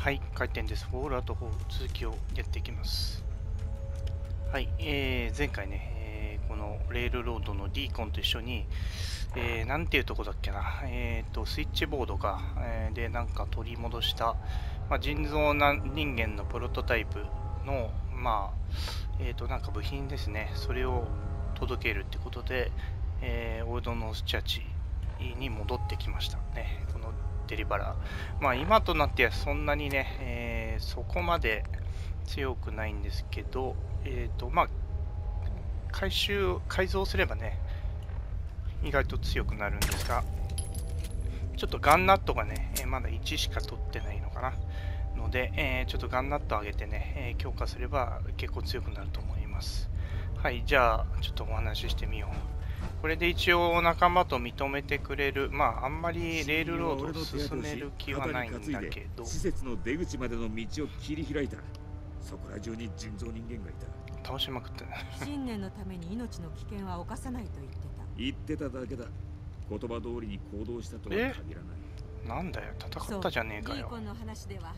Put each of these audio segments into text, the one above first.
はい、回転です。フォールアウト4続きをやっていきます。はい、えー、前回ね、えーこのレールロードの D コンと一緒に、えー、なんていうとこだっけな、えーと、スイッチボードか、えーで、なんか取り戻した、まあ、人造な人間のプロトタイプの、まあ、えーと、なんか部品ですね、それを届けるってことで、えーオールドノースチャーチに戻ってきましたね、こデリバラ。まあ今となってはそんなにね、えーそこまで強くないんですけど、えっ、とまあ回収改造すればね意外と強くなるんですがちょっとガンナットがね、えまだ1しか取ってないのかな。ので、えーちょっとガンナット上げてね、え強化すれば結構強くなると思います。はいじゃあちょっとお話ししてみよう。これで一応仲間と認めてくれる。まああんまりレールロードを進める気はないんだけど。施設の出口までの道を切り開いた。そこら中に人造人間がいた。倒しまくって。ね信念のために命の危険は犯さないと言ってた。言ってただけだ。言葉通りに行動したとは限らない。なんだよ。戦ったじゃねえかよ。ディーコンの話では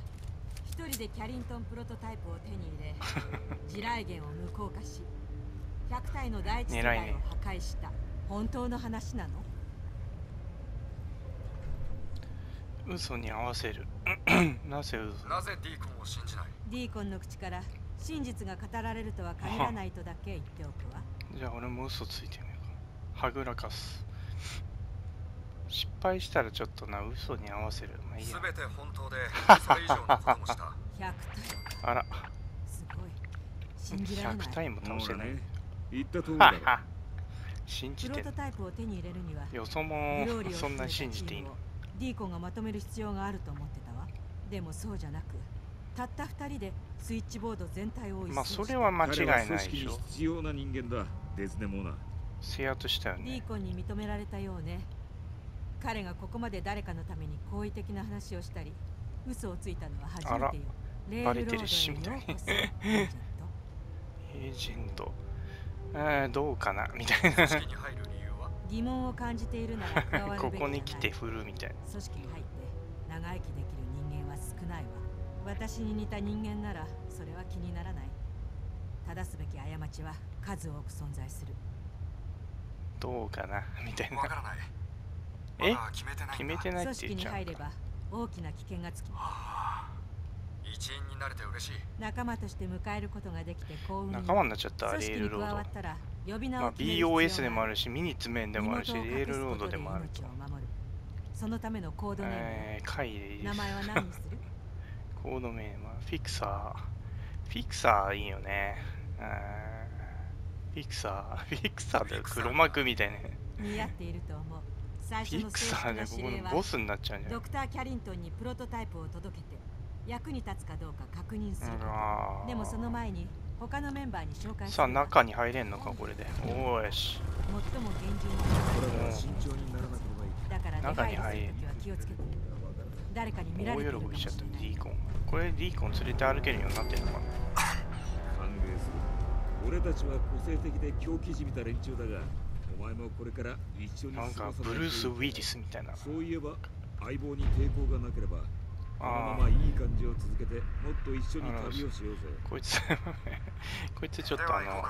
一人でキャリントンプロトタイプを手に入れ 地雷原を無効化し100体の第一世代を破壊した、本当の話なの？嘘に合わせる。なぜ嘘？なぜディーコンを信じない？ディーコンの口から真実が語られるとは限らないとだけ言っておくわ。じゃあ俺も嘘ついてみようか。はぐらかす。失敗したらちょっとな嘘に合わせる。まあいいや。全て本当で それ以上のこともした。100体。あら。すごい。信じられない。100体も倒してないね言った通りだろ。信じプて。んロトタイプを手に入れるにはよそもそんな信じていいの？ディーコンがまとめる必要があると思ってたわ。でもそうじゃなくたった二人でスイッチボード全体をまあそれは間違い彼ないは組織にでしょ必要な人間だ。デズネモーナ制圧したよディねーコンに認められたようね。彼がここまで誰かのために好意的な話をしたり嘘をついたのは初めてよ。レバレてるしみたい エージェントえー、どうかなみたいな。組織に入る理由は疑問を感じているなら加わるべきじゃなこい。こに来て振るみたいな。組織に入って長生きできる人間は少ないわ。私に似た人間ならそれは気にならない。正すべき過ちは数多く存在する。どうかなみたいな。わからない。え？決めてないんだ。決めてない組織って言っちゃうに入れば大きな危険がつきはあ一員になれて嬉しい。仲間として迎えることができて幸運よ仲間になっちゃった。レールロードわったら呼び名まあ BOS でもあるしミニッツメンでもあるしレールロードでもあると。ことで命を守るそのためのコードネーム、えー、回でいいです名前は何にする？コード名はフィクサー。フィクサーいいよね。フィクサー。フィクサーだよ。フィクサー。黒幕みたいな。似合っていると思う。最フィ初の正クサーでここのボスになっちゃうんじゃない？ドクター・キャリントンにプロトタイプを届けて役に立つかどうか確認するでもその前に他のメンバーに紹介する。さあ中に入れんのかこれで。おーし。最も厳重な。これは慎重にならなければいけないだから中に出入れするときは気をつけて。誰かに見ら大れているか喜びしちゃったもしれないディーコン。これディーコン連れて歩けるようになってるのかな。歓迎する。俺たちは個性的で狂気じみた連中だがお前もこれから一緒に過なんかごさない。とブルース・ウィリスみたいな。そういえば相棒に抵抗がなければこのあままいい感じを続けてもっと一緒に旅をしようぜ。あこいつ こいつちょっでとあの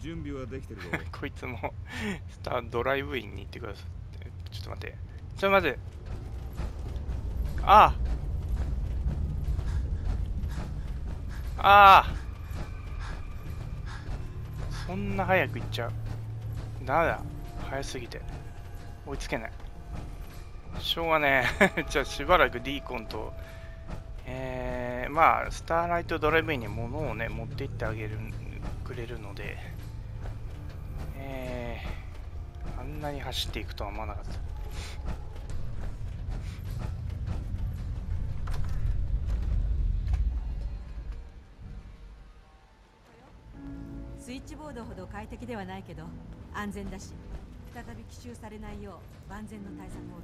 準備はできてるぞ。こいつもスタードライブインに行ってくださいちょっと待って。ちょっと待って。ああ。ああ。そんな早く行っちゃう。ダメだ。早すぎて。追いつけない。しょうがねえ。じゃあしばらくディーコンとえー、まあスターライトドライブインに物をね持って行ってあげるくれるのでえー、あんなに走っていくとは思わなかった。スイッチボードほど快適ではないけど安全だし。再び奇襲されないよう万全の対策を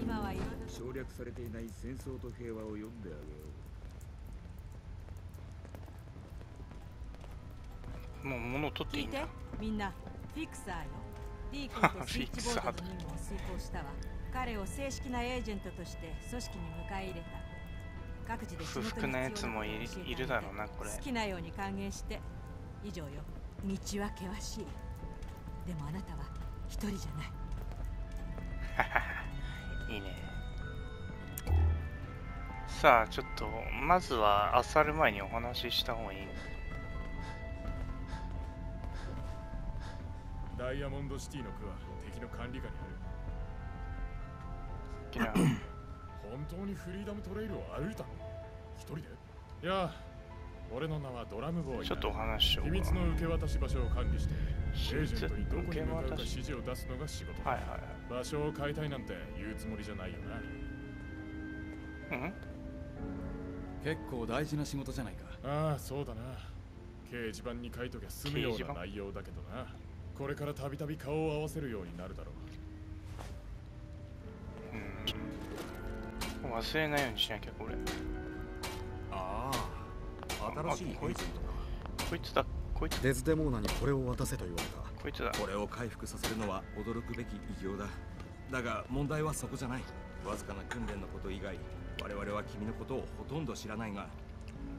今はいろいろ省略されていない戦争と平和を読んであげよう。もう物取ってい聞いんだみんなフィクサーよ。ディーコンと スイッチボードの任務を遂行したわ。彼を正式なエージェントとして組織に迎え入れた。各自で仕不服なやつもいるだろうなこれ。好きなように歓迎して。以上よ。道は険しい。でもあなたは一人じゃない。いいね。さあちょっとまずは漁る前にお話しした方がいいダイヤモンドシティの区は敵の管理下にある。本当にフリーダムトレイルを歩いたの？一人で？いや俺の名はドラムボーイだ。ちょっとお話ししようか秘密の受け渡し場所を管理して秘エージ密ェントにどこに向かうか指示を出すのが仕事だ、はいはい。場所を変えたいなんて言うつもりじゃないよな。はいうん。結構大事な仕事じゃないか。ああそうだな。掲示板に書いときゃ済むような内容だけどな。これからたびたび顔を合わせるようになるだろう。うん。忘れないようにしなきゃこれ。ああ新しいエージェントだこいつだこいつ。デズデモーナにこれを渡せと言われた。こいつだ。これを回復させるのは驚くべき偉業だ。だが問題はそこじゃない。わずかな訓練のこと以外我々は君のことをほとんど知らないが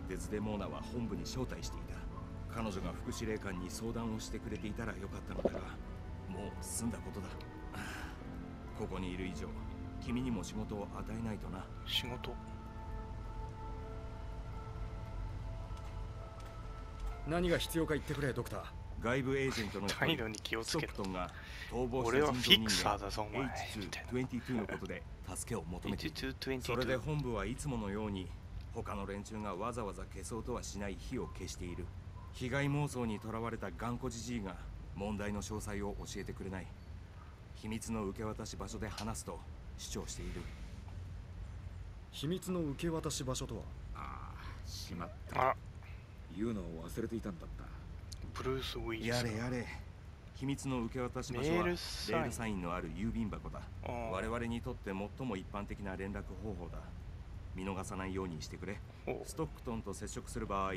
デズデモーナは本部に招待していた。彼女が副司令官に相談をしてくれていたらよかったのだがもう済んだことだ。ここにいる以上君にも仕事を与えないとな。仕事？何が必要か言ってくれドクター。外部エージェントの 態度に気をつけろストックトンが逃亡俺はフィクサーだぞお前。みたいな H222 のことで助けを求めている。22それで本部はいつものように他の連中がわざわざ消そうとはしない火を消している。被害妄想にとらわれた頑固じじいが問題の詳細を教えてくれない。秘密の受け渡し場所で話すと主張している。秘密の受け渡し場所とは？ああしまっあ。ら言うのを忘れていたんだった。ブルース・ウィやーズれやれ。秘密の受け渡し場所はメールレサインールサインのある郵便箱だ。我々にとって最も一般的な連絡方法だ。見逃さないようにしてくれ。お。ストックトンと接触する場合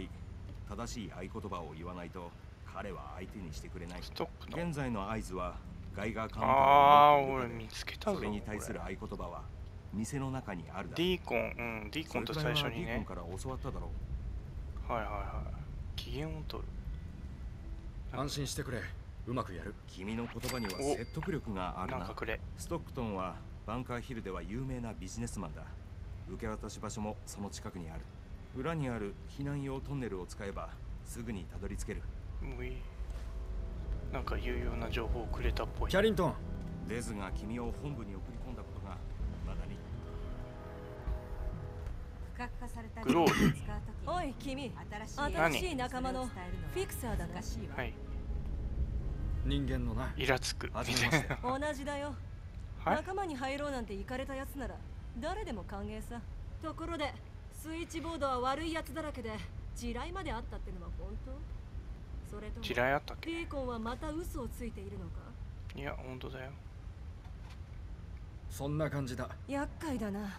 正しい合言葉を言わないと彼は相手にしてくれない。現在の合図はガイガーカウンターあ俺見つけたぞそれに対する合言葉は店の中にあるだディーコン。うんディーコンと最初にね。ディーコンから教わっただろうはいはいはい。機嫌を取る。安心してくれ。うまくやる。君の言葉にはお。説得力があるな。なんかくれ。ストックトンはバンカーヒルでは有名なビジネスマンだ。受け渡し場所もその近くにある。裏にある避難用トンネルを使えばすぐにたどり着ける。もういい。なんか有用な情報をくれたっぽい。キャリントン。デズが君を本部に送りグロールおい君。新しい仲間のフィクサーだか難しいわ、はい。人間のな。イラつく。同じだよ、はい。仲間に入ろうなんて行かれたやつなら誰でも歓迎さ。ところでスイッチボードは悪いやつだらけで地雷まであったってのは本当？それとも地雷あったっけ？ビーコンはまた嘘をついているのか？いや本当だよ。そんな感じだ。厄介だな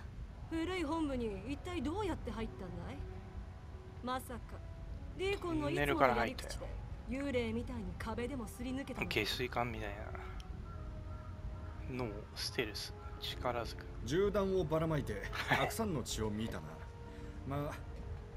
古い本部に一体どうやって入ったんだい？まさか。ディーコンのいつものから入ったよやり口で幽霊みたいに壁でもすり抜けた下水管みたいな。脳ステルス力ずく。銃弾をばらまいてたくさんの血を見たな。まあ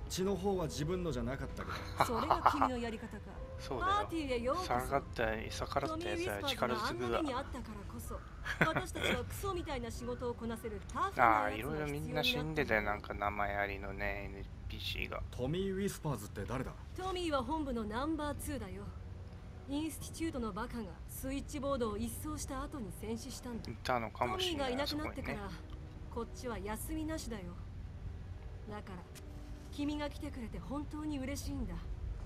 血の方は自分のじゃなかったけど。それが君のやり方か。そうパーだティーへよ逆らった逆らったやつは力ずくだ。目にあったからこそ私たちはクソみたいな仕事をこなせるタフあなあいろいろみんな死んでたよ。なんか名前ありのね NPC が。トミー・ウィスパーズって誰だ？トミーは本部のナンバー2だよ。インスティチュートのバカがスイッチボードを一掃した後に戦死したんだ。いたのかもしれないあミーがいなくなってからこっちは休みなしだよ。だから君が来てくれて本当に嬉しいんだ。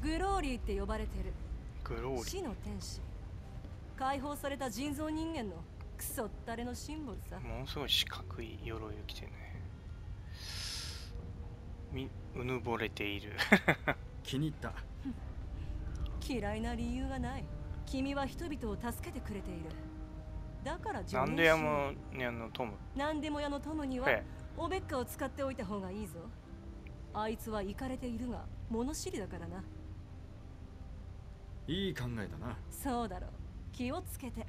グローリーって呼ばれてる。グローリー。死の天使。解放された人造人間のクソったれのシンボルさ。ものすごい四角い鎧を着てね。みうぬぼれている。気に入った。嫌いな理由がない。君は人々を助けてくれている。だから助なんでやもねあのトム？何でも屋のトムにはえオベッカを使っておいた方がいいぞ。あいつはイカれているが物知りだからな。いい考えだな。そうだろう。気をつけて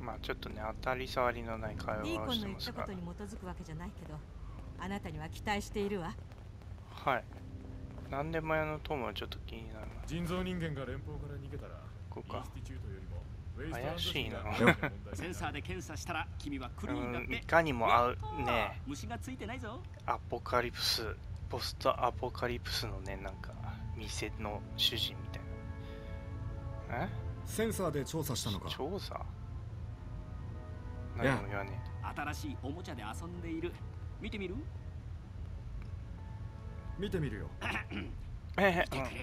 まあちょっとね当たり障りのない会ディー話をコンの言ったしてますがことに基づくわけじゃないけどあなたには期待しているわ。はい。何でも屋の友はちょっと気になるな。人造人間が連邦から逃げたらこうか。インスティチュートよりもウェイスト怪しいなセンサーで検査したら君はクリーンだって。うんいかにも合うね。虫がついてないぞアポカリプスポストアポカリプスのねなんか店の主人みたいな。え？センサーで調査したのか。調査？いや何も言わね新しいおもちゃで遊んでいる。見てみる？見てみるよ。ええ見てくれ、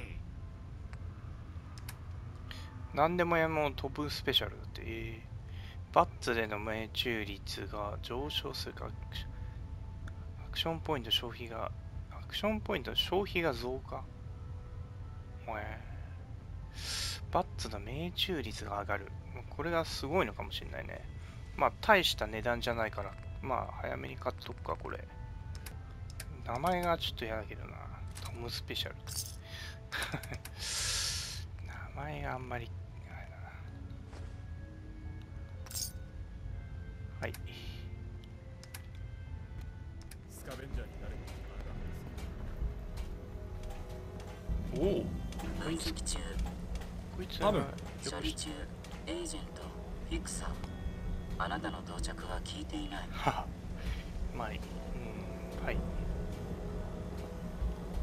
うん、何でもやも飛ぶスペシャルだって、えーバッツでの命中率が上昇するかアクション。アクションポイント消費がアクションポイント消費が増加。えーバッツの命中率が上がる。これがすごいのかもしれないねまあ大した値段じゃないから。まあ早めに買っとくかこれ。名前がちょっと嫌だけどな。トムスペシャル。名前があんまりあれだな。はい。スカベンジャーになるおお。分析中。こいつハムよ処理中。エージェント。フィクサーあなたの到着は聞いていない。はは。まあいいうんはい。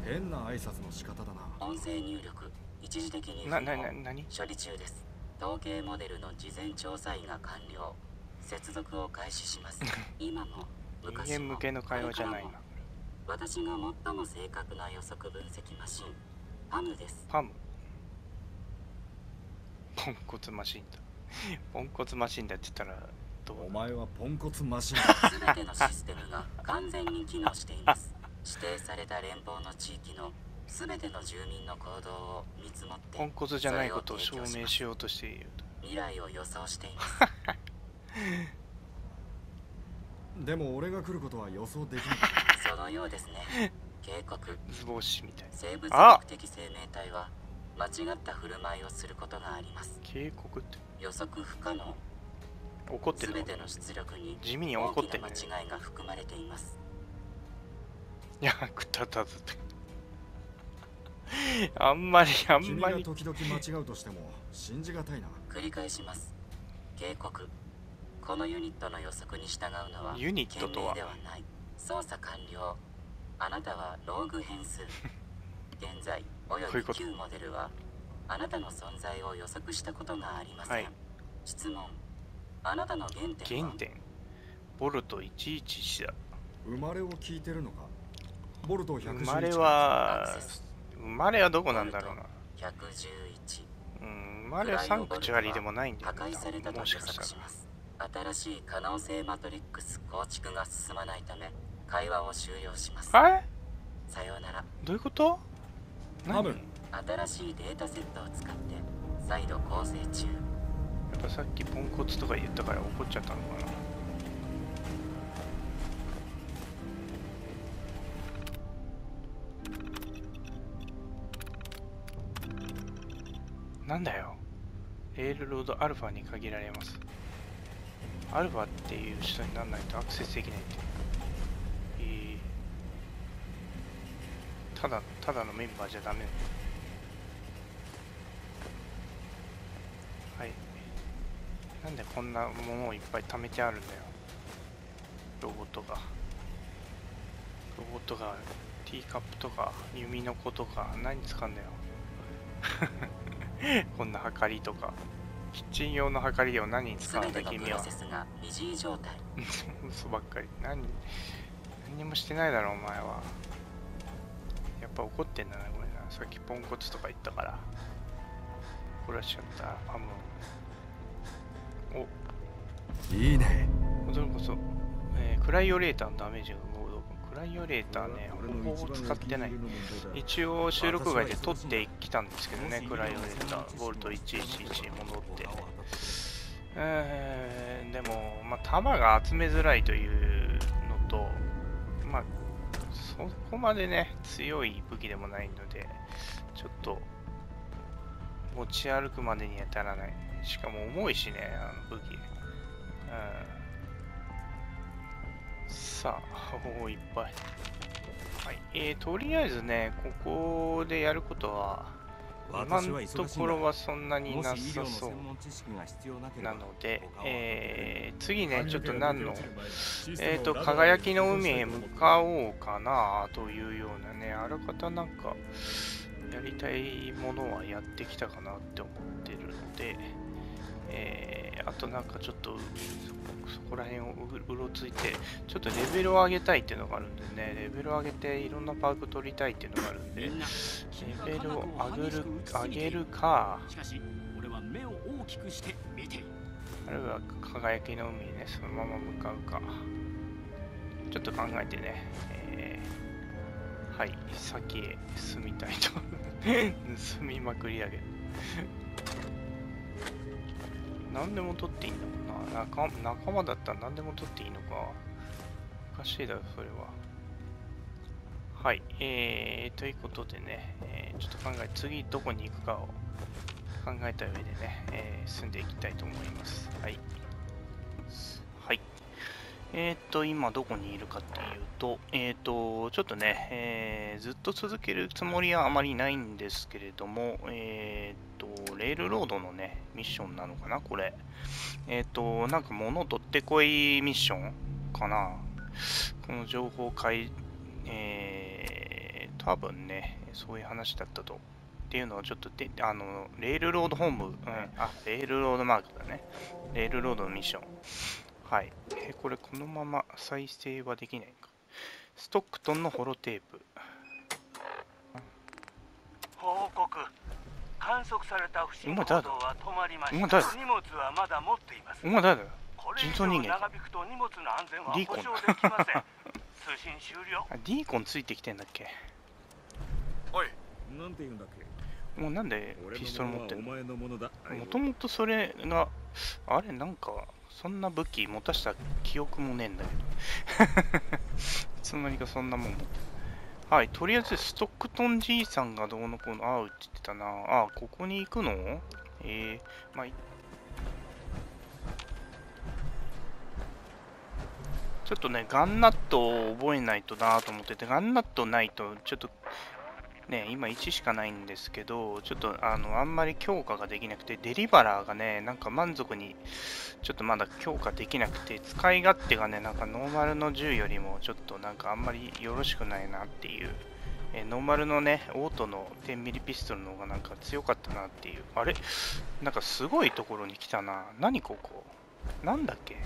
変な挨拶の仕方だな。音声入力一時的にななな何？処理中です。統計モデルの事前調査員が完了。接続を開始します。今も人昔も間向けの会話じゃないな。私が最も正確な予測分析マシン。パムです。パム？ポンコツマシンだ。ポンコツマシンだって言ったらどうお前はポンコツマシンすべてのシステムが完全に機能しています。指定された連邦の地域のすべての住民の行動を見積もってポンコツじゃないことを証明しようとしていると。未来を予想しています。でも俺が来ることは予想できないそのようですね。警告。図星みたい生物あ学的生命体は間違った振る舞いをすることがあります。警告って。予測不可能怒ってる。のすべての出力に地味に大怒ってる。間違いが含まれています。役立たずって。あんまりあん君まり。が時々間違うとしても信じがたいな。繰り返します。警告。このユニットの予測に従うのはユニットとは？ではない。操作完了。あなたはローグ変数。現在および旧モデルはあなたの存在を予測したことがありません、はい。質問あなたの原点は？原点。ボルト111だ。生まれを聞いてるのか？ボルト111生まれは生まれはどこなんだろうな。111うん生まれはサンクチュアリでもないんだよ破壊されたと予もしかしたら新しい可能性マトリックス構築が進まないため会話を終了します。あれさようなら。どういうこと？ハム新しいデータセットを使って再度構成中やっぱさっきポンコツとか言ったから怒っちゃったのかな。なんだよ。レールロードアルファに限られます。アルファっていう人にならないとアクセスできないってえー、ただただのメンバーじゃダメ。はい。なんでこんなものをいっぱい貯めてあるんだよ。ロボットが。ロボットがティーカップとか弓の子とか何に使うんだよ。こんなはかりとか。キッチン用のはかりを何に使うんだ君は。嘘ばっかり。何何にもしてないだろお前は。やっぱ怒ってんだなこれな。さっきポンコツとか言ったから。怒らしちゃった。パムお。いいね。驚こそ、えークライオレーターのダメージが合同クライオレーターね俺ほぼ使ってない。一応収録外で撮ってきたんですけどねクライオレーター。ボルト111に戻って。えー、でも、まあ、弾が集めづらいというのと、まあ、そこまでね、強い武器でもないので、ちょっと、持ち歩くまでには至らない。しかも重いしね、あの武器。うん。さあ、おお、いっぱい。はい、えー、とりあえずね、ここでやることは、今のところはそんなになさそうなので、えー、次ね、ちょっと何の、えっ、ー、と、輝きの海へ向かおうかなというようなね、あらかたなんか、やりたいものはやってきたかなって思ってるので、えー、あとなんかちょっとそこら辺をうろついて、ちょっとレベルを上げたいっていうのがあるんでね、レベルを上げていろんなパーク取りたいっていうのがあるんで、レベルを上げる上げるか、しかし俺は目を大きくして見てあるいは輝きの海にね、そのまま向かうか、ちょっと考えてね、えー、はい、先へ進みたいと。盗みまくりだけど何でも取っていいのかな？仲仲間だったら何でも取っていいのか。おかしいだろそれは。はい。えー、ということでね、えー、ちょっと考え次どこに行くかを考えた上でね、えー、進んでいきたいと思います。はい。えっ、ー、と、今どこにいるかっていうと、えっ、ー、と、ちょっとね、えー、ずっと続けるつもりはあまりないんですけれども、えっ、と、レールロードのね、ミッションなのかな、これ。えっ、と、なんか物取ってこいミッションかな。この情報会、えー、多分ね、そういう話だったと。っていうのをちょっとで、あの、レールロード本部、うん、あ、レールロードマークだね。レールロードのミッション。はい。えー、これこのまま再生はできないか。ストックトンのホロテープ。報告。観測された不審行動は止まりました。荷物はまだ持っています。お前誰だ？よ。人造人間。長引くと荷物の安全は保証できません。通信終了。あ、ディーコンついてきてんだっけ？おい、なんて言うんだっけ？もうなんでピストル持ってんの？もともとそれが、あれなんか、そんな武器持たした記憶もねえんだけど。いつの間にかそんなもん持ってはい、とりあえずストックトンじいさんがどうのこうの会うって言ってたな。ああ、ここに行くの？えー、まあ、ちょっとね、ガンナットを覚えないとなと思ってて、ガンナットないと、ちょっとね、今1しかないんですけど、ちょっとあの、あんまり強化ができなくて、デリバラーがね、なんか満足に、ちょっとまだ強化できなくて、使い勝手がね、なんかノーマルの銃よりも、ちょっとなんかあんまりよろしくないなっていう、えノーマルのね、オートの 10mm ピストルの方がなんか強かったなっていう、あれ？なんかすごいところに来たな。何ここ？なんだっけ？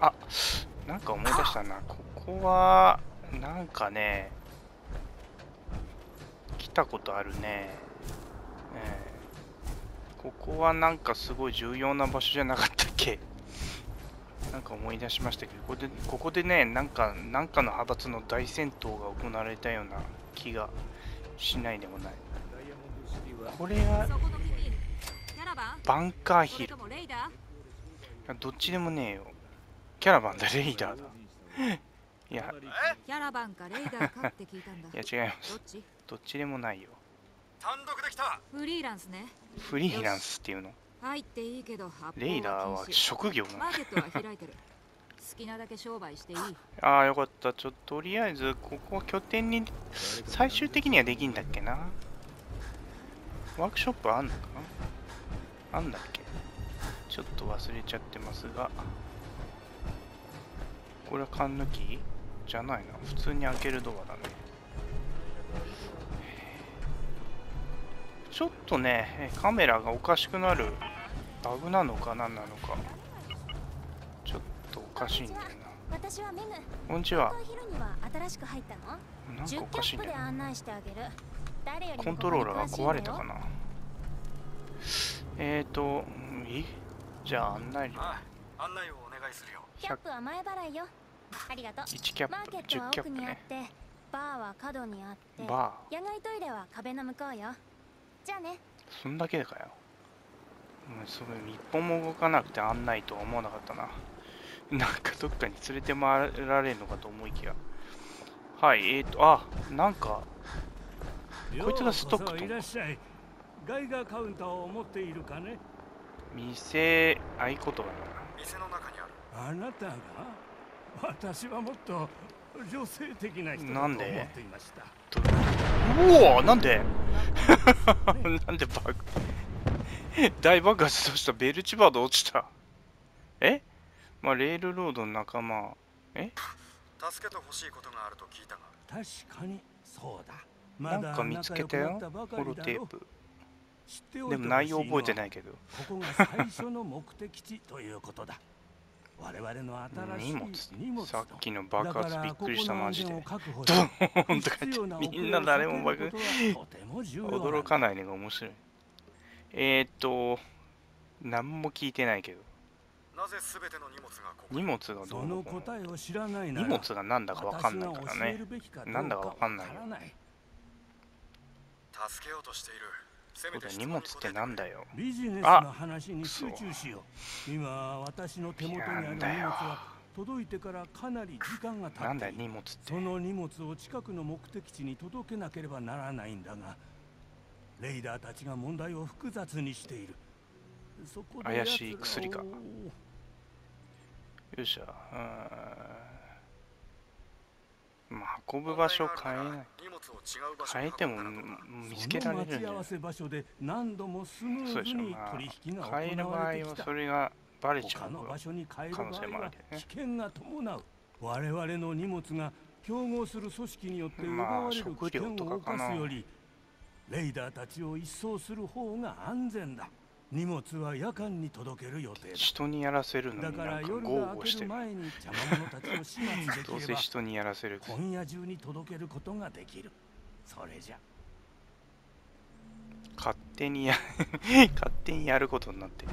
あ、なんか思い出したな。ここは、なんかね、来たことあるね。えー、ここはなんかすごい重要な場所じゃなかったっけ？なんか思い出しましたけど、ここでここでね、なんか、なんかの派閥の大戦闘が行われたような気がしないでもない。これは、バンカーヒル。どっちでもねえよ。キャラバンだ、レイダーだ。いや、キャラバンかレイダーかって聞いたんだ。いや、違います。どっち？どっちでもないよ。単独できたフリーランスね。フリーランスっていうの？入っていいけど、レイダーは職業なマーケットは開いてる。好きなだけ商売していい。ああ、よかった。ちょっととりあえず、ここは拠点に、最終的にはできんだっけな？ワークショップあんのか？なあんだっけ？ちょっと忘れちゃってますが。これは缶抜き？じゃないな。普通に開けるドアだね。ちょっとねカメラがおかしくなる。バグなのか何なのか。ちょっとおかしいんだよな。こんにちは。何んかおかしいんだよコントローラーが壊れたかな。えーとじゃあ案内。料100ありがとう。1キャップ、10キャップね。バーは角にあって、バー。野外トイレは壁の向こうよ。じゃあね。そんだけかよ。うんそれ一本も動かなくて案内とは思わなかったな。なんかどっかに連れて回られるのかと思いきや。はいえーとあなんかこいつがストックといらっしゃい。ガイガーカウンターを持っているかね？店合言葉だな。店の中にある。あなたが？私はもっと女性的な人だと思っていました。うおなんで？なんで爆大爆発としたベルチバード落ちた。え？まあレールロードの仲間。え？助けてほしいことがあると聞いたが。確かにそうだ。なんか見つけたよホロテープ。でも内容覚えてないけど。ここが最初の目的地ということだ我々の新しい荷物。さっきの爆発びっくりしたマジで。ドーンとかってみんな誰も爆驚かないのが面白い。えー、っと何も聞いてないけど。なぜ全ての荷物がここ荷物がどうの答えを知らない荷物が何だか分かんないからね。何だか分かんないよ。助けようとしているそうだ荷物ってなんだよ。ビジネスの話に集中しよう。今私の手元にある荷物は届いてからかなり時間が経ってなんだよ荷物その荷物を近くの目的地に届けなければならないんだがレイダーたちが問題を複雑にしている。そこで怪しい薬か。よいしょまあ、運ぶ場所を変えない。変えても見つけられるんじゃないそうでしょうな変える場合はそれがバレちゃう。可能性もあるけどね危険が伴う。我々の荷物が競合する組織によって奪われる危険を犯すより、レイダーたちを一掃する方が安全だ。荷物は夜間に届ける予定人にやらせるのになんか豪語して。るどうせ人にやらせる。今夜中に届けることができる。それじゃ。勝手にや 勝手にやることになってる。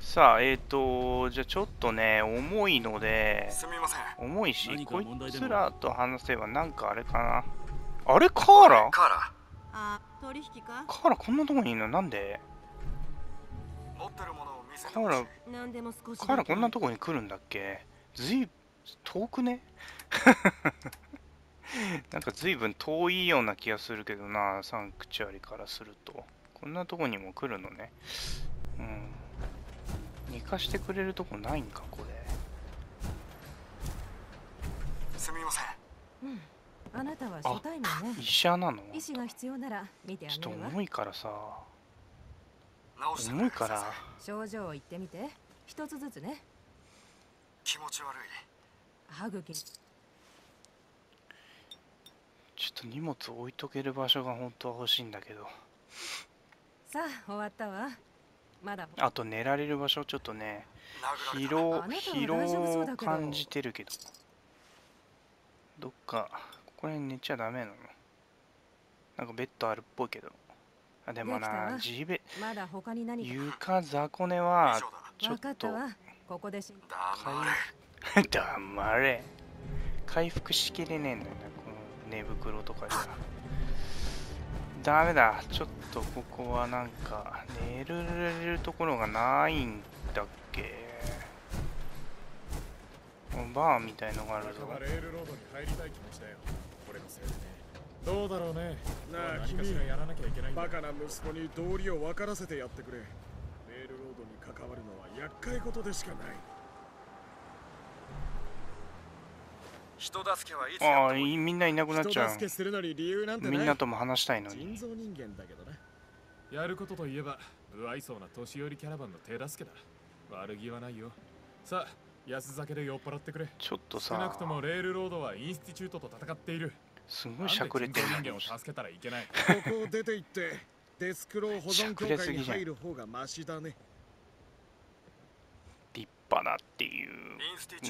さあえっ、ー、とじゃあちょっとね重いのですみません。重いしこいつらと話せばなんかあれかな。あれカーラ？カーラ？あ取引か？カーラこんなとこにいるの？なんで？カーラカーラこんなとこに来るんだっけ？ずい遠くね？なんかずいぶん遠いような気がするけどなサンクチュアリからすると。こんなとこにも来るのね。うん。寝かしてくれるとこないんかこれ。すみません。うん。あなたは初対面ね。医者なの？医師が必要なら見てあげるちょっと重いからさ重いから。症状を言ってみて。一つずつね。気持ち悪い。歯茎。ちょっと荷物置いとける場所が本当は欲しいんだけど。さあ終わったわ。まだ。あと寝られる場所ちょっとね疲労疲労を感じてるけど。どっかここら辺寝ちゃダメなの？なんかベッドあるっぽいけどあでもな地べまだ他に何床雑魚寝はちょっとここでし。黙れ。回復しきれねえんだよなこの寝袋とかじゃダメだ。ちょっとここはなんか寝れるところがないんだっけ。バーみたいのがあるぞ。レールロードに入りたい気持ちだよ。俺のせいでねどうだろうね。なあ君やらなきゃいけないバカな息子に道理を分からせてやってくれ。レールロードに関わるのは厄介事でしかない。人助けはいつああみんないなくなっちゃう。人助けするのに理由なんてみんなとも話したいのに。人造人間だけどねやることといえば不愛想な年寄りキャラバンの手助けだ。悪気はないよ。さあ安酒で酔っ払ってくれ。ちょっとさ。少なくともレールロードはインスティチュートと戦っているすごいしゃくれてる。人間を助けたらいけないここを出て行ってデスクロー保存協会に入る方がマシだね。立派だっていう。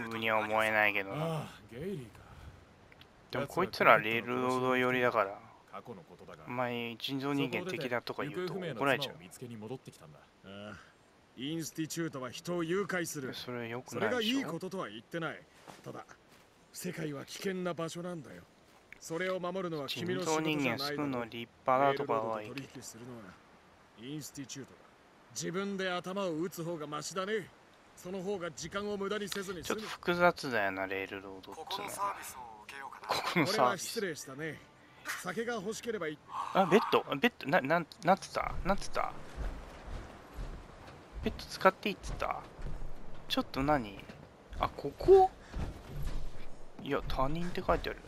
ふうには思えないけどな。ああゲイリーか。でもこいつらレールロード寄りだからお前人造人間的だとか言うと怒られちゃう。見つけに戻ってきたんだ。ああインスティチュートは人を誘拐する。それよくそれがいいこととは言ってない。ただ世界は危険な場所なんだよそれを守るのは君の仕事じゃない人造人間の立派だとかはいい取引する。のはインスティチュートだ自分で頭を打つ方がマシだね。その方が時間を無駄にせずにちょっと複雑だよなレールロードっつうのは。ここのサービス。失礼したね。酒が欲しければいい。あベッド？ベッド？ななんなんつった？なんつった？ベッド使っていいっつった？ちょっと何？あここ？いや他人って書いてある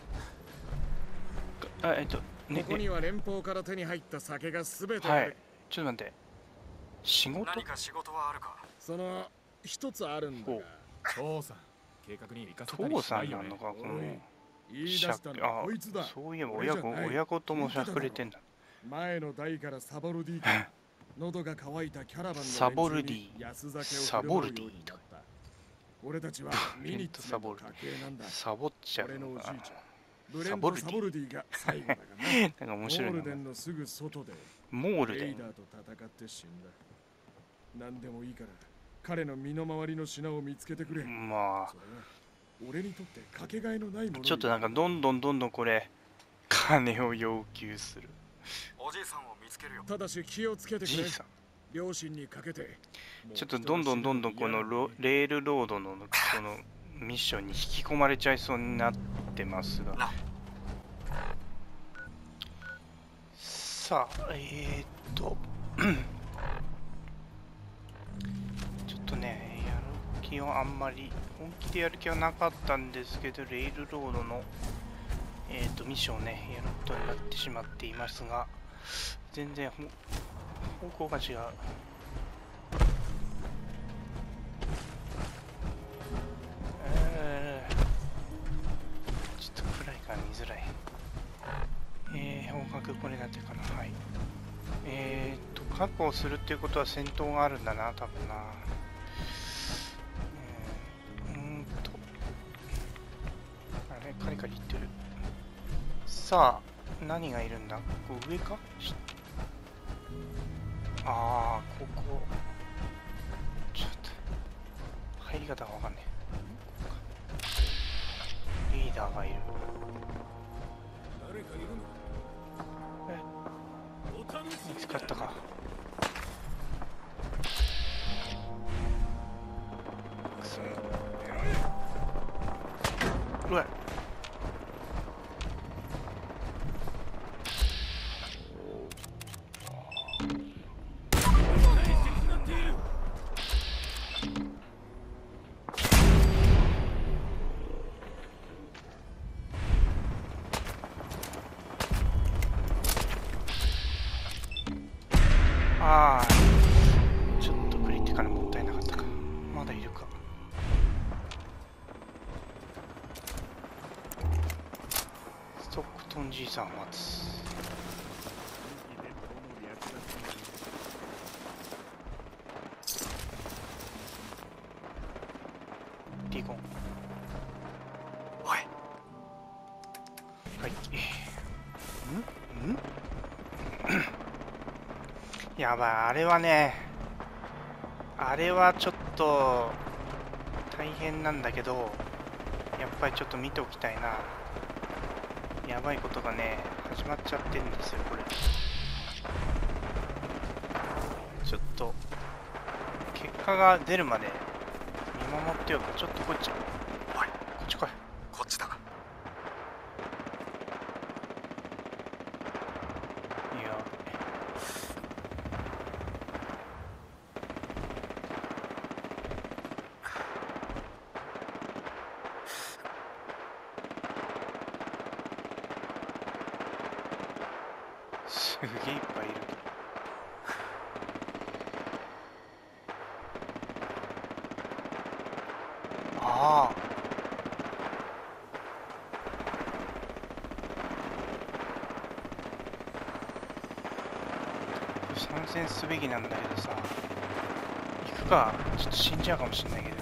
あえっと、ね、ここには連邦から手に入った酒がすべてはい。ちょっと待って。仕事？何か仕事はあるか？その一つあるんだが。父さん計画に生かせたりしないよ、ね、父さんなのかこの言い出したのはこいつだ。そういえば親子親子ともしゃくれてんだ。前の代からサボルディか喉が渇いたキャラバンのサボルディ安酒をサボルディと俺たちはミニッツの家系なんだ。サボっちゃう俺のおじいちゃんブレント・サボルディが 最後だがななんか面白いモールデンのすぐ外で。モールデンレイダーと戦って死んだ。何でもいいから彼の身の回りの品を見つけてくれ。まあ。俺にとってかけがえのないものちょっとなんかどんどんどんどんこれ金を要求する。おじいさんを見つけるよ。ただし気をつけてくれ。両親にかけて。ちょっとどんどんどんどんこのレールロードのこのミッションに引き込まれちゃいそうになってますが。さあえー、っと。ちょっとねやる気はあんまり本気でやる気はなかったんですけどレールロードのえー、っとミッションをねやることになってしまっていますが全然方向が違う方角これなんていうかなはいえー、っと確保するっていうことは戦闘があるんだな多分なえー、うんとあれカリカリいってるさあ何がいるんだここ上かああここちょっと入り方がわかんねえリーダーがいるかったか。やばいあれはねあれはちょっと大変なんだけどやっぱりちょっと見ておきたいな。やばいことがね始まっちゃってるんですよこれ。ちょっと結果が出るまで見守ってよか。ちょっとこっちおいこっち来いこっちだいやすげえいっぱいいるああ。参戦すべきなんだけどさ。行くか。ちょっと死んじゃうかもしんないけど。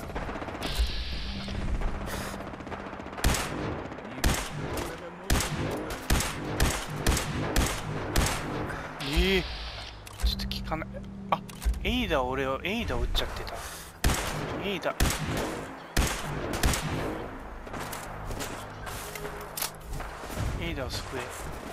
ええちょっと聞かない。あエイダ俺をエイダ撃っちゃってた。エイダエイ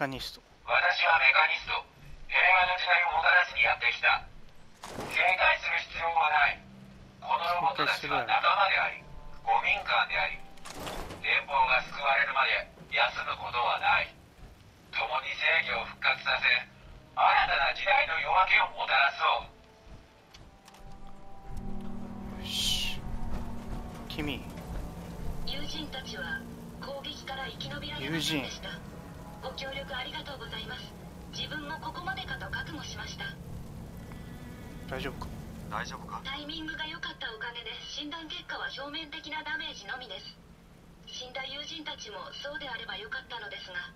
カニスト。私はメカニスト。平和の時代をもたらしにやってきた。警戒する必要はない。このロボットたちは仲間であり公民館であり連邦が救われるまで休むことはない。共に正義を復活させ新たな時代の夜明けをもたらそう君。友人たちは攻撃から生き延びられませんでした。ご協力ありがとうございます。自分もここまでかと覚悟しました。大丈夫か？大丈夫か？タイミングが良かったおかげで診断結果は表面的なダメージのみです。死んだ友人たちもそうであればよかったのですが。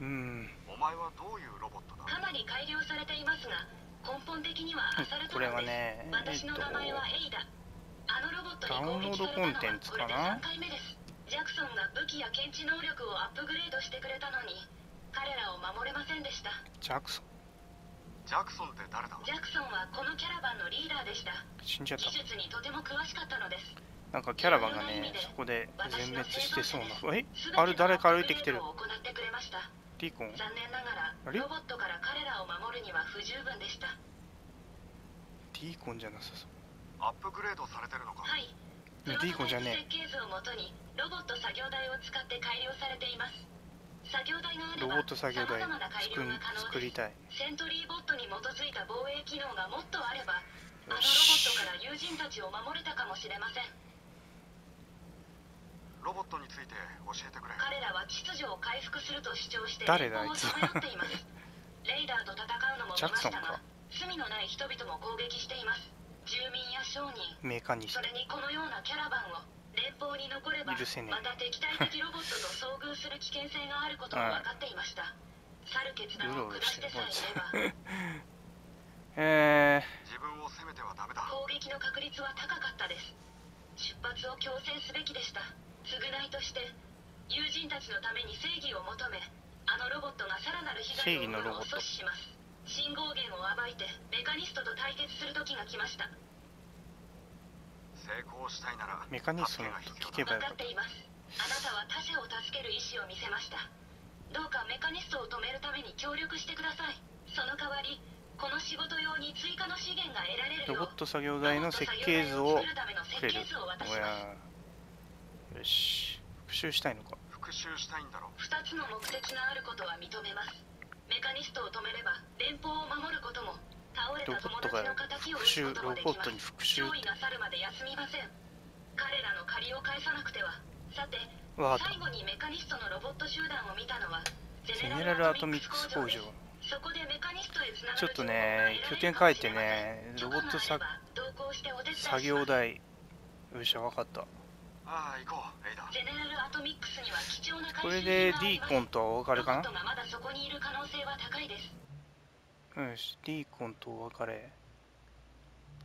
うん。お前はどういうロボットだ？かなり改良されていますが根本的にはアサルトこれはね、私の名前はエイダあのロボットに攻撃されたのはこれで3回目ですジャクソンが武器や検知能力をアップグレードしてくれたのに彼らを守れませんでした。ジャクソン？ジャクソンって誰だ？ジャクソンはこのキャラバンのリーダーでした。死んじゃった。技術にとても詳しかったのです。なんかキャラバンがねそこで全滅してそうな。え？あれ誰か歩いてきてる。ディコン？残念ながらロボットから彼らを守るには不十分でした。ディコンじゃなさそうアップグレードされてるのか。はい。ディコンじゃねえ。設計図をもとにロボット作業台を使って改良されています。作業台があればロボット作業台作作りたい。セントリーボットに基づいた防衛機能がもっとあればあのロボットから友人たちを守れたかもしれません。ロボットについて教えてくれ。彼らは秩序を回復すると主張して誰だあいつっています。レイダーと戦うのも見ましたが罪のない人々も攻撃しています住民や商人メカニそれにこのようなキャラバンを連邦に残ればまた敵対的ロボットと遭遇する危険性があることも分かっていました。去る決断を下してさえいれば。えー、自分を責めてはダメだ。攻撃の確率は高かったです。出発を強制すべきでした。償いとして友人たちのために正義を求めあのロボットがさらなる被害をを阻止します信号源を暴いてメカニストと対決する時が来ました。成功したいならメカニストの聞けばよかったあなたは他者を助ける意思を見せました。どうかメカニストを止めるために協力してください。その代わりこの仕事用に追加の資源が得られるロボット作業台の設計図をくれるおやよし。復習したいのか。復習したいんだろ2つの目的があることは認めますメカニストを止めれば連邦を守ることも倒れた友達の敵を撃つこともできます脅威が去るまで休みません。彼らの借りを返さなくては。さて最後にメカニストのロボット集団を見たのはゼネラルアトミックス工場。そこでメカニストへつながちょっとね拠点書いてねロボット作作業台。よっしゃ分かったああ行こうレイダゼネラルアトミックスには貴重な？これで D コンとはお別れかなまだそこにいる可能性は高いです。よし D コンとお別れ。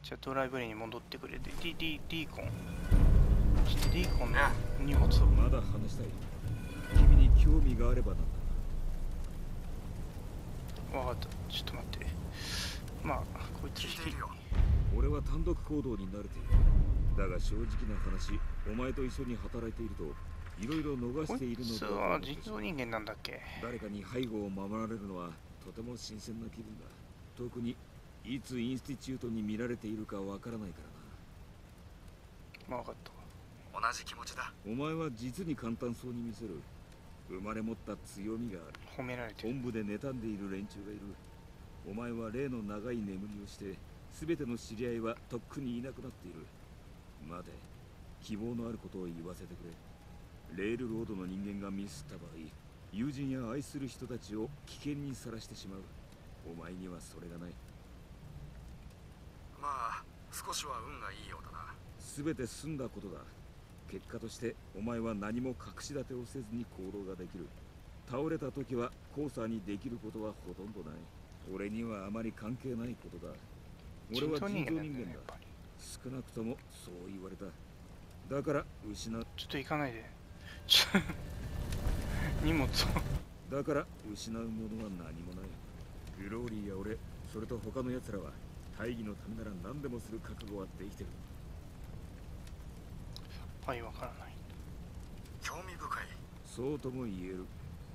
じゃあドライブリーに戻ってくれて D, D, D コン。そして D コンの荷物を。まだ話したい。君に興味があればなんだ。分かった。ちょっと待って。まあこいつ引き。俺は単独行動に慣れているだが正直な話お前と一緒に働いているといろいろ逃しているのだは人造人間なんだっけ？誰かに背後を守られるのはとても新鮮な気分だ。特にいつインスティチュートに見られているかわからないからな。分かった。同じ気持ちだ。お前は実に簡単そうに見せる。生まれ持った強みがある。褒められて本部で妬んでいる連中がいる。お前は例の長い眠りをして全ての知り合いはとっくにいなくなっている待て。希望のあることを言わせてくれ。レールロードの人間がミスった場合友人や愛する人たちを危険にさらしてしまう。お前にはそれがない。まあ少しは運がいいようだな。全て済んだことだ。結果としてお前は何も隠し立てをせずに行動ができる。倒れた時はコーサーにできることはほとんどない。俺にはあまり関係ないことだ。俺は人造人間だ少なくともそう言われた。だから失う。ちょっと行かないで。荷物を。だから失うものは何もない。グローリーや俺それと他の奴らは大義のためなら何でもする覚悟はできてる。はいわからない。興味深い。そうとも言える。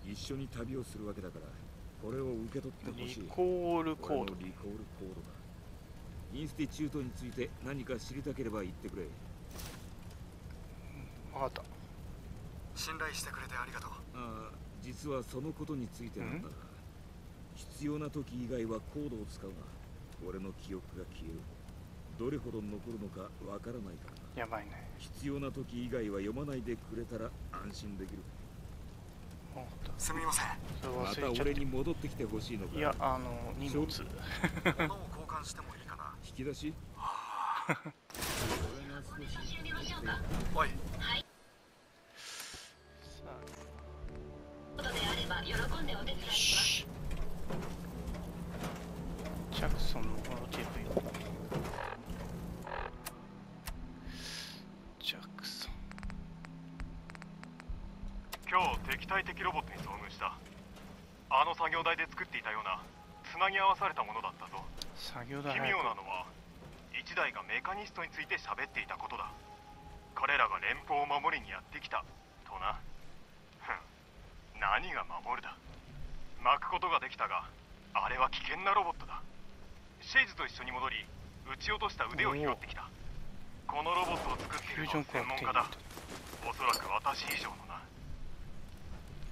一緒に旅をするわけだからこれを受け取ってほしい。リコールコード。リコールコードだインスティチュートについて何か知りたければ言ってくれ。分かった。信頼してくれてありがとう。ああ実はそのことについてなんだが必要な時以外はコードを使うな。俺の記憶が消える。どれほど残るのかわからないからな。やばいね。必要な時以外は読まないでくれたら安心できる。すみません。また俺に戻ってきてほしいのか。いやあの荷物。物を交換してもいい引き出し？はい。こんでお手伝い。しますジャクソンのホロテープよジャクソン今日敵対的ロボットに遭遇したあの作業台で作ってい。たようなつなぎ合わされたものだったぞ作業台奇妙なのは1台がメカニストについて喋っていたことだ。彼らが連邦を守りにやってきた。とな。ふん。何が守るだ。巻くことができたがあれは危険なロボットだ。シェイズと一緒に戻り撃ち落とした腕を拾ってきた。このロボットを作っているのは専門家だ。おそらく私以上のな。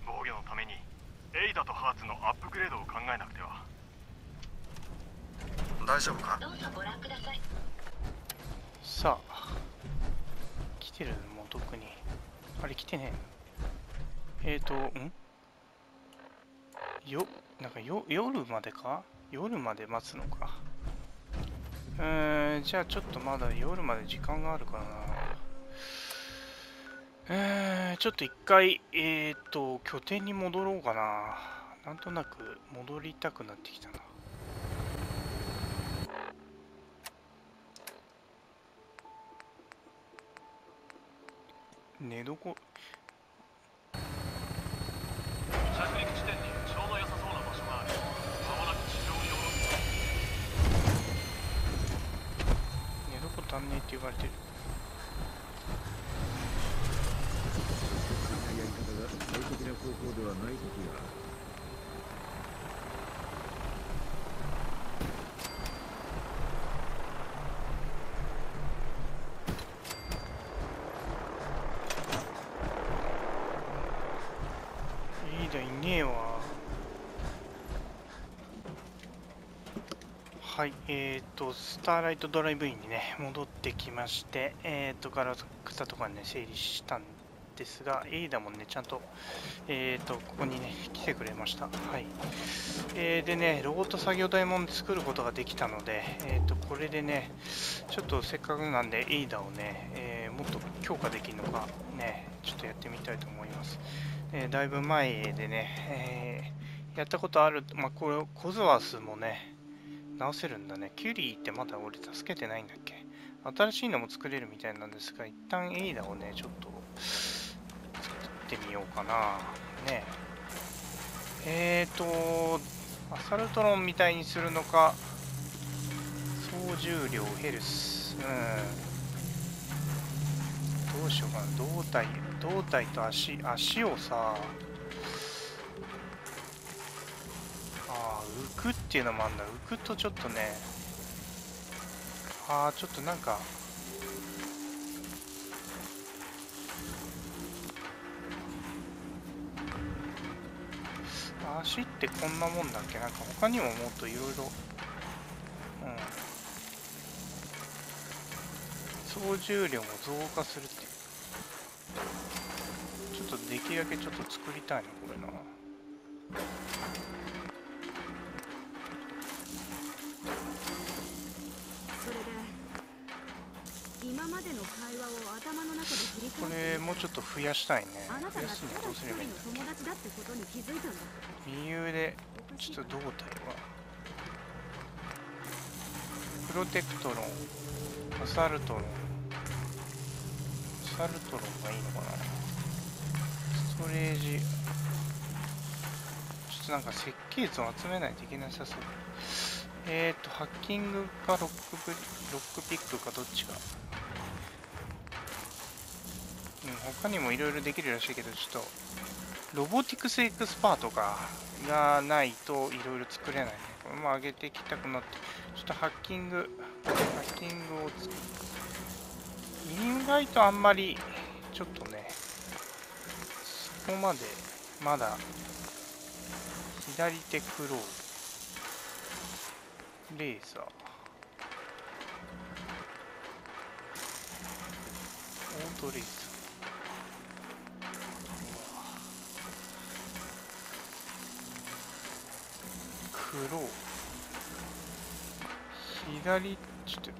防御のためにエイダとハーツのアップグレードを考えなくては。大丈夫か？どうぞご覧くださいさあ来てるもう特に。あれ来てね。ええーとん？よなんかよ夜までか？夜まで待つのか。うーんじゃあちょっとまだ夜まで時間があるからな。えー、ちょっと一回えっ、ー、と拠点に戻ろうかな。なんとなく戻りたくなってきたな。寝床。着陸地点にちょうど良さそうな場所がありまもなく地上に降ろす寝床足んねえって言われてる。やり方が最適な方法ではない時がいいだいねえわはいえーとスターライトドライブインにね戻ってきましてえーとガラクタとかね整理したんですがエイダもねちゃんとえーとここにね来てくれました。はい。えー、でねロボット作業台も作ることができたのでえーとこれでねちょっとせっかくなんでエイダをね、えもっと強化できるのかねちょっとやってみたいと思います。えだいぶ前でね、えやったことある、まあ、これ、コズワースもね、直せるんだね。キュリーってまだ俺助けてないんだっけ？新しいのも作れるみたいなんですが、一旦エイダをね、ちょっと作ってみようかな。ねえーと、アサルトロンみたいにするのか、総重量ヘルス。うん。どうしようかな。胴体、胴体と足、足をさ、ああ、浮くっていうのもあんだ。浮くとちょっとね、ああ、ちょっとなんか、足ってこんなもんだっけ？なんか他にももっといろいろ、うん。総重量も増加するっていう。ちょっとできティだけちょっと作りたいなこれなこれもうちょっと増やしたいね。増やすにはどうすればいいんだ人の友達だっとに気づいたんだ。理由でちょっと胴体はプロテクトロンアサルトロンアサルトロンがいいのかな。ストレージ。ちょっとなんか設計図を集めないといけなさそう。えーとハッキングかロックロックピックかどっちか。他にもいろいろできるらしいけどちょっとロボティクスエクスパートかがないといろいろ作れないね。これも上げていきたくなって、ちょっとハッキング、ハッキングをつ意外とあんまり、ちょっとね、そこまで、まだ、左手クロー、レーザー、オートレーザー。黒。左ちょっと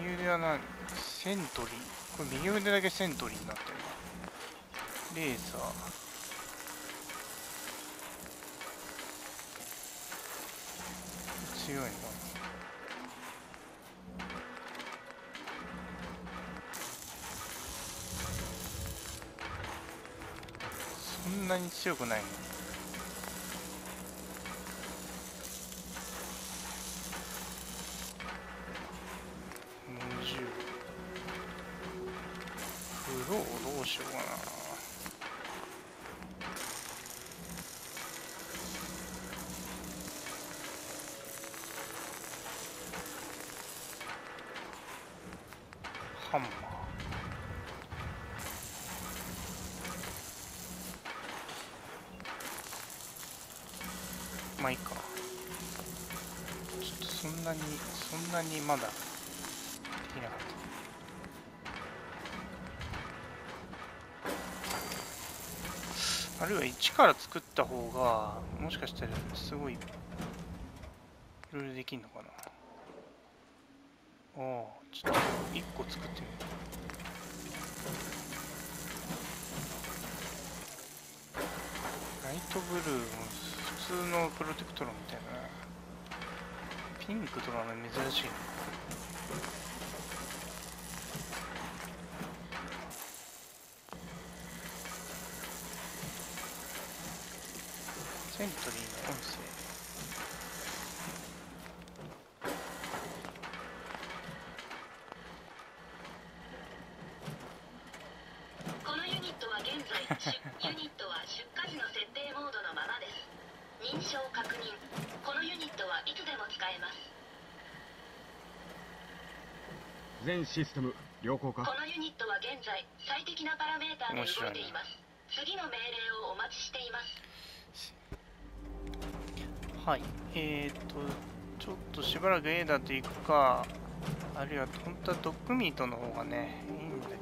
右腕は何？セントリー。これ右腕だけセントリーになってるな。レーザー。強いな。そんなに強くないの？しようかな。ハンマー。まあいいか。ちょっとそんなにそんなにまだできなかったあるいは一から作った方がもしかしたらすごいいろいろできんのかな。ああちょっと一個作ってみるライトブルーも普通のプロテクトロンみたいな。ピンクとかの珍しいな。セントリーの音声このユニットは現在出ユニットは出荷時の設定モードのままです認証確認このユニットはいつでも使えます全システム良好かこのユニットは現在最適なパラメーターで動いています。次の命令をお待ちしていますはい。えーとちょっとしばらく A だと行くか。あるいは本当はドッグミートの方がねいいんだけど。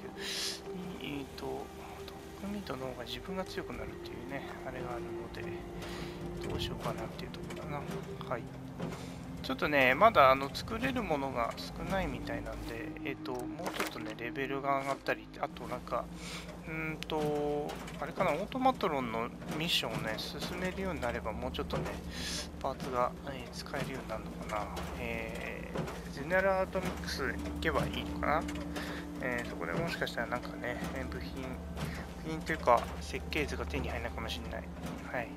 えーとドッグミートの方が自分が強くなるっていうねあれがあるのでどうしようかなっていうところだな。はい。ちょっとね、まだあの作れるものが少ないみたいなんで、えっ、と、もうちょっとね、レベルが上がったり、あとなんか、うんと、あれかな、オートマトロンのミッションをね、進めるようになれば、もうちょっとね、パーツが、えー使えるようになるのかな。えー、ゼネラルアートミックス行けばいいのかな。えーそこでもしかしたらなんかね、部品、部品というか、設計図が手に入らないかもしれない。はい。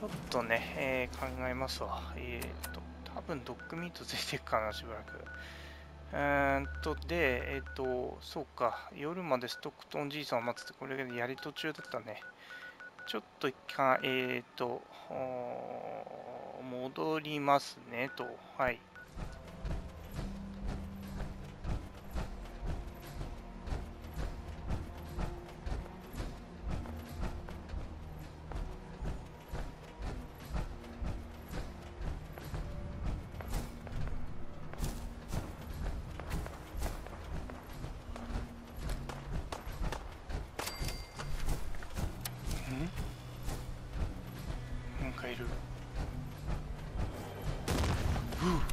ちょっとね、えー考えますわ。えーっと、多分ドッグミートついていくかな、しばらく。うーんと、で、えーっと、そうか、夜までストックトンじいさんを待つって、これやり途中だったね。ちょっと一回、えっと、戻りますね、と。はい。Whew.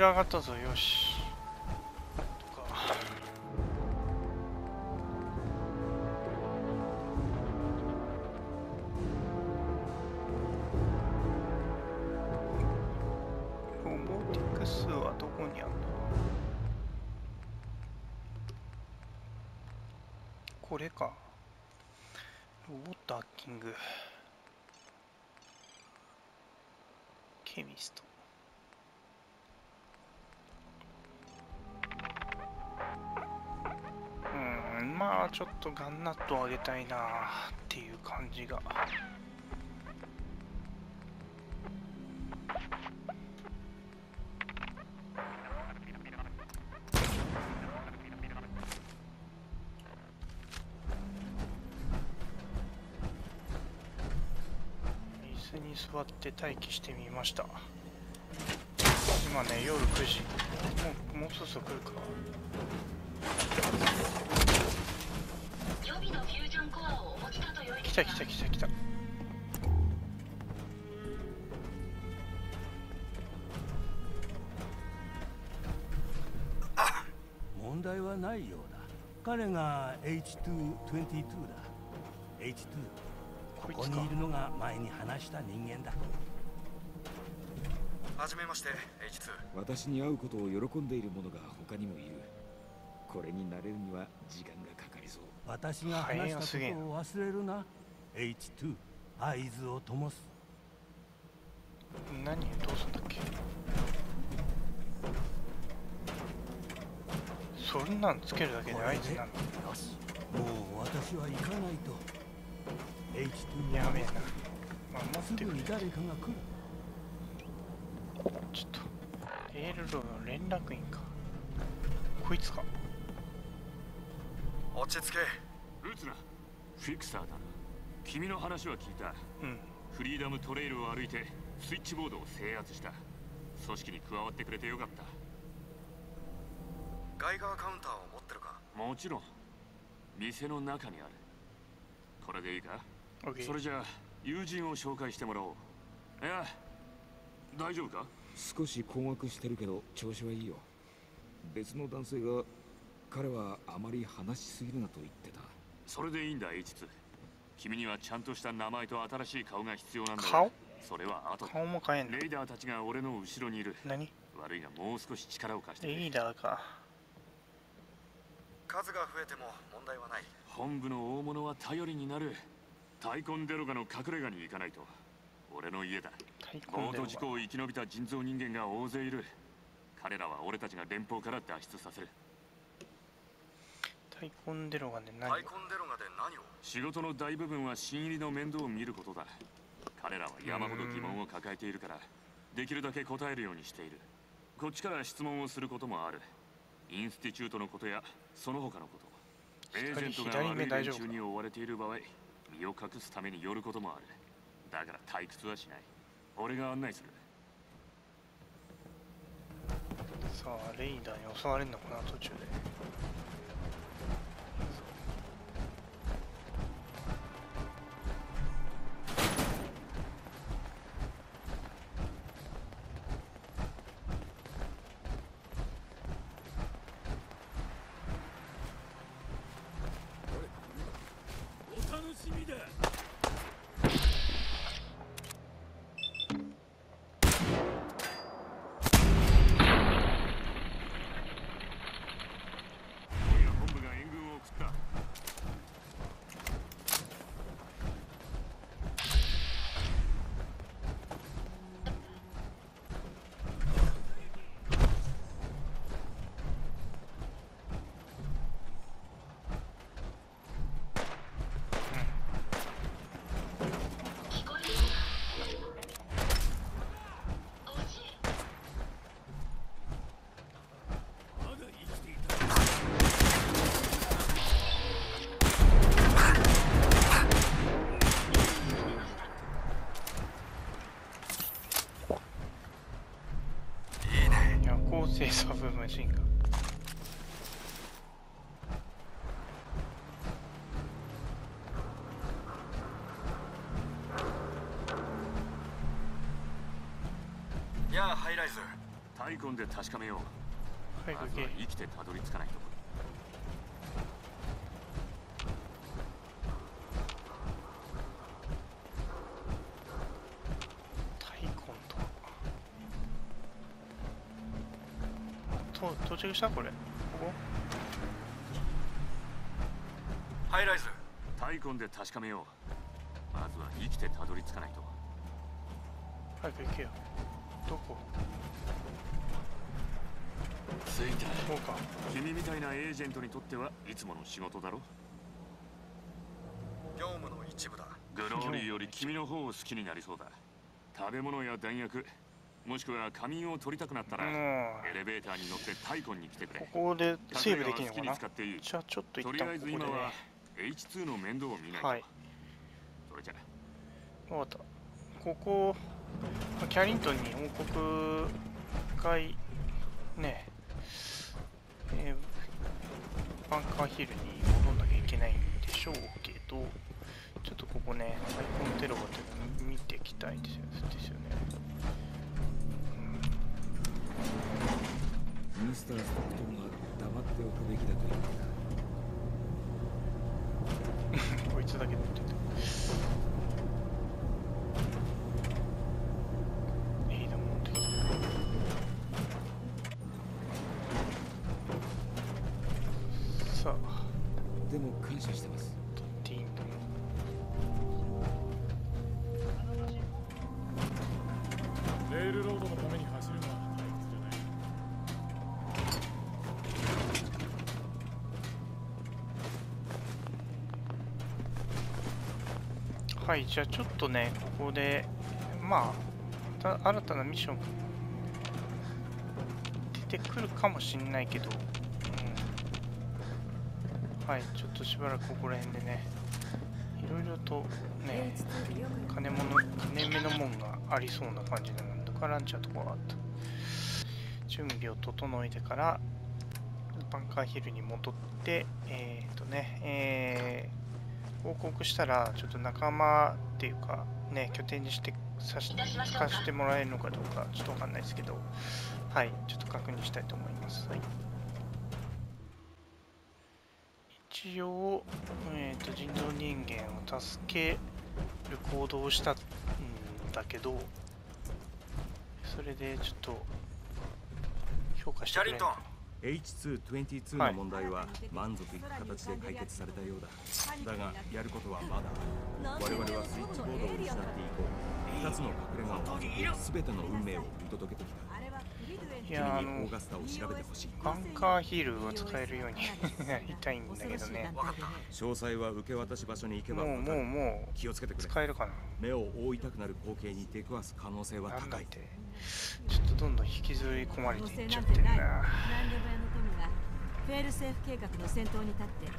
上がったぞよし。ナットをあげたいなっていう感じが。椅子に座って待機してみました。今ね夜9時。もうもうそろそろ来るか。来た来た来た来た。問題はないようだ。彼が H222 だ。H2 ここにいるのが前に話した人間だ。はじめまして H2 私に会うことを喜んでいる者が他にもいる。これに慣れるには時間私が話したことを忘れるな。H2 合図を灯す。何？どうすんだっけ？そんなんつけるだけで合図なのよし。もう私は行かないと。H2 やべえな。まあ持ってくる誰かが来る。ちょっとレールローの連絡員か。こいつか落ち着け。撃つなフィクサーだな。君の話は聞いた、うん、フリーダムトレイルを歩いてスイッチボードを制圧した。組織に加わってくれてよかった。ガイガーカウンターを持ってるか？もちろん。店の中にある。これでいいか、okay. それじゃあ友人を紹介してもらおう。いや大丈夫か？少し困惑してるけど調子はいいよ。別の男性が彼はあまり話しすぎるなと言ってた。それでいいんだ H2 君にはちゃんとした名前と新しい顔が必要なんだ顔？それは後。顔も変えんレイダーたちが俺の後ろにいる。何？悪いがもう少し力を貸してレイダーか。数が増えても問題はない。本部の大物は頼りになる。タイコンデロガの隠れ家に行かないと。俺の家だ。ボート事故を生き延びた人造人間が大勢いる。彼らは俺たちが連邦から脱出させるタイコンデロガで何タイコンデロガで何を？仕事の大部分は新入りの面倒を見ることだ。彼らは山ほど疑問を抱えているからできるだけ答えるようにしている。こっちから質問をすることもある。インスティチュートのことやその他のこと。エージェントが悪い連中に追われている場合身を隠すために寄ることもある。だから退屈はしない。俺が案内する。さあレイダーに襲われるのかな途中でシンがやあハイライズ。タイコンで確かめよう。早く行け生きてたどり着かないとタイコンした？これ。ここ？ハイライズ。タイコンで確かめよう。まずは生きてたどり着かないと。早く行けよ。どこ？着いた。そうか。君みたいなエージェントにとってはいつもの仕事だろ？業務の一部だ。グローリーより君の方を好きになりそうだ。食べ物や弾薬もしくは仮眠を取りたくなったらエレベーターに乗ってタイコンに来てくれ。ここでセーブできるのかな？じゃあちょっと一とりあえ旦ここで。ねず今は H2 の面倒を見ないと、はい。それじゃ分かった。ここまあキャリントンに報告会ね。えーバンカーヒルに戻んなきゃいけないんでしょうけどちょっとここねアイコンテロが見ていきたいですよ。ですよねミスター・ストックトンは黙っておくべきだと言ってたこいつだけ持って。ていいだ持ってたでも感謝してはい、じゃあちょっとね、ここで、まあ、た新たなミッション出てくるかもしんないけど、うん、はい、ちょっとしばらくここら辺でね、いろいろとね、金物、金目のもんがありそうな感じなので、ドカランチャーとかがあった。準備を整えてから、バンカーヒルに戻って、えっ、ー、とね、えー報告したら、ちょっと仲間っていうか、ね、拠点にしてさしさせてもらえるのかどうか、ちょっとわかんないですけど、はい、ちょっと確認したいと思います。はい、一応、えーと、人造人間を助ける行動をしたんだけど、それでちょっと評価してくれない H222 の問題は満足いく形で解決されたようだ。だがやることはまだ。ある我々はスイッチボードを失っていこう。2つの隠れ家を除く全ての運命を見届けてきた。いやあの君にオーガスタを調べてほしい。バンカーヒールを使えるように なりたいんだけどね。詳細は受け渡し場所に行けばもうもうもう気をつけてくれ。使えるかな。目を覆いたくなる光景に出くわす可能性は高いちょっとどんどん引きずり込まれていっちゃってるな。何でも屋の富がフェールセーフ計画の先頭に立って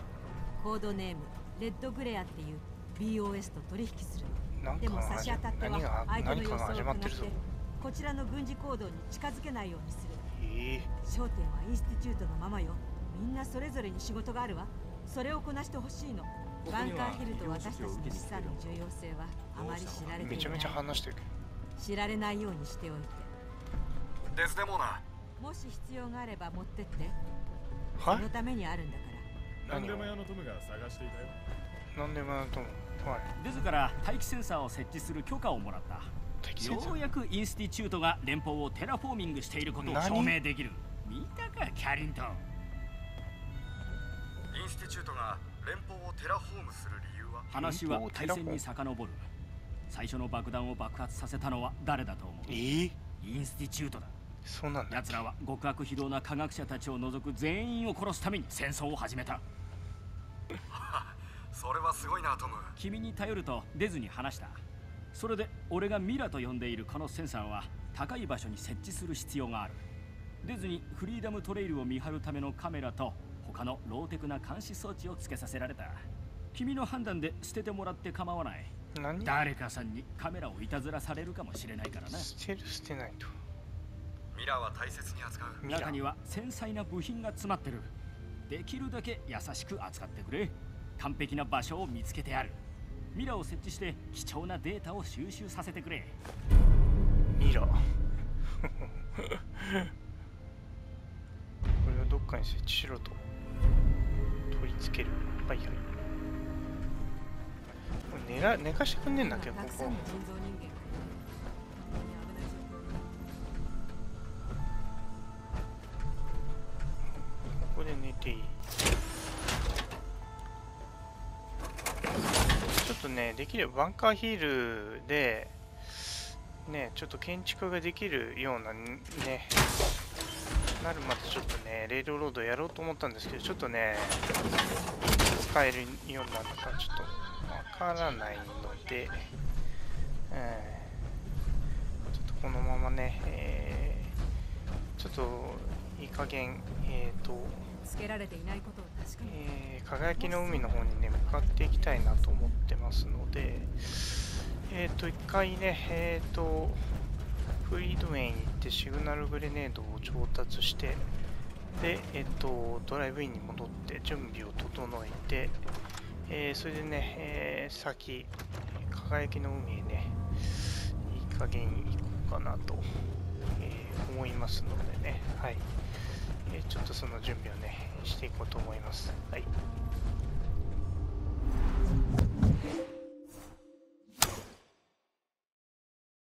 コードネームレッドグレアっていう BOS と取引する。なんかでも差し当たっては相手の何かが予想を伺って始まってるぞ。こちらの軍事行動に近づけないようにする。え焦点はインスティチュートのままよ。みんなそれぞれに仕事があるわ。それをこなしてほしいの。バンカーヒルと私たちの資産の重要性はあまり知られていない。めちゃめちゃ話してる知られないようにしておいて。デスデモーナもし必要があれば持ってって。はい？そのためにあるんだから。何でも屋のトムが探していたよ。なんでもやると思うはい。デズから待機センサーを設置する許可をもらった。ようやくインスティチュートが連邦をテラフォーミングしていることを何証明できる。見たかキャリントン。インスティチュートが連邦をテラフォームする理由は？話は大戦に遡る最初の爆弾を爆発させたのは誰だと思う？え？ー、インスティチュートだ。そうなんだ。奴らは極悪非道な科学者たちを除く全員を殺すために戦争を始めた。それはすごいなトム。君に頼ると出ずに話した。それで俺がミラと呼んでいるこのセンサーは高い場所に設置する必要がある。出ずにフリーダムトレイルを見張るためのカメラと他のローテクな監視装置をつけさせられた。君の判断で捨ててもらって構わない。何誰かさんにカメラをいたずらされるかもしれないからな。捨てる捨てないと。ミラーは大切に扱う。中には繊細な部品が詰まってる。できるだけ優しく扱ってくれ。完璧な場所を見つけてある。ミラーを設置して貴重なデータを収集させてくれ。ミラー。これをどっかに設置しろと取り付ける。はいはい寝ら寝かしてくんねえんだけどここここで寝ていい。ちょっとねできればバンカーヒールでねちょっと建築ができるようなねなるまでちょっとねレールロードやろうと思ったんですけどちょっとね使えるようになった。かちょっとからないので、えー、ちょっとこのままね、えー、ちょっといい加減、えっ、ー、と、つけられていないことを確かに、えー、輝きの海の方にね、向かっていきたいなと思ってますので、えっ、ー、と、一回ね、えっ、ー、と、フリードウェイに行ってシグナルグレネードを調達して、で、えっ、と、ドライブインに戻って準備を整えて、えー、それでね、えー、先、輝きの海へね、いい加減行こうかなと、えー、思いますのでね、はい、えちょっとその準備をね、していこうと思います。はい。